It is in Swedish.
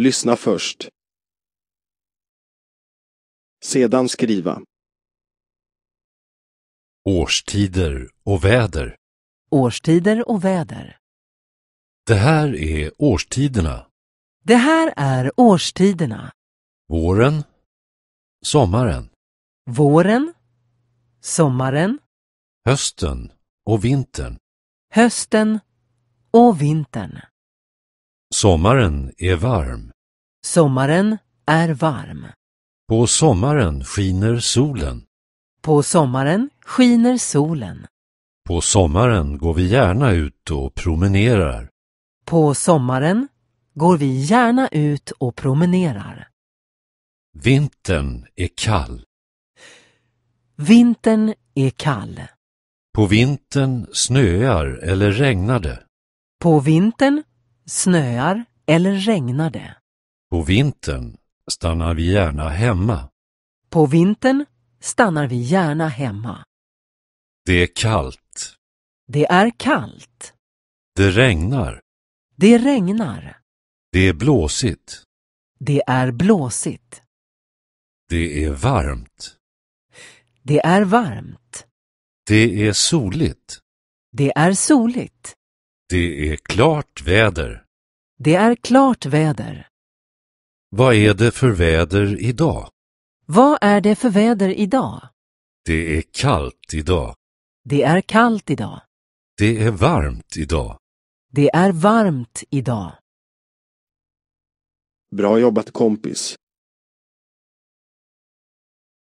Lyssna först. Sedan skriva. Årstider och väder. Årstider och väder. Det här är årstiderna. Det här är årstiderna. Våren, sommaren, Våren, sommaren, hösten och vintern. hösten och vintern. Sommaren är varm. Sommaren är varm. På sommaren skiner solen. På sommaren skiner solen. På sommaren går vi gärna ut och promenerar. På sommaren går vi gärna ut och promenerar. Vintern är kall. Vintern är kall. På vintern snöar eller regnar det. På vintern snöar eller regnar det. På vintern stannar vi gärna hemma. På vintern stannar vi gärna hemma. Det är kallt. Det är kallt. Det regnar. Det regnar. Det är blåsigt. Det är blåsigt. Det är varmt. Det är varmt. Det är soligt. Det är soligt. Det är klart väder. Det är klart väder. Vad är det för väder idag? Vad är det för väder idag? Det är kallt idag. Det är kallt idag. Det är varmt idag. Det är varmt idag. Bra jobbat kompis.